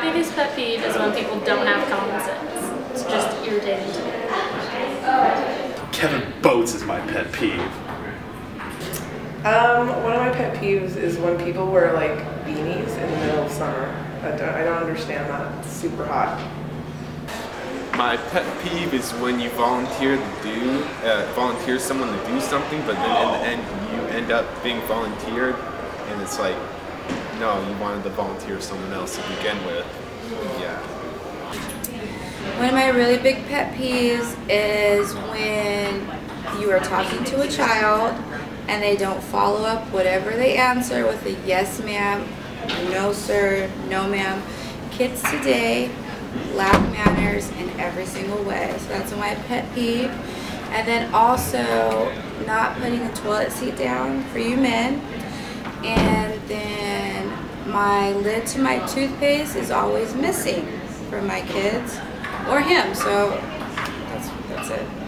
biggest pet peeve is when people don't have common sense. It's just irritating to me. Kevin Boats is my pet peeve. Um, one of my pet peeves is when people wear like beanies in the middle of summer. I don't, I don't understand that. It's super hot. My pet peeve is when you volunteer to do, uh, volunteer someone to do something, but then in the end you end up being volunteered, and it's like, no, you wanted to volunteer someone else to begin with. Yeah. One of my really big pet peeves is when you are talking to a child and they don't follow up whatever they answer with a yes ma'am, no sir, no ma'am. Kids today lack manners in every single way. So that's my pet peeve. And then also not putting a toilet seat down for you men. And my lid to my toothpaste is always missing for my kids or him. So that's, that's it.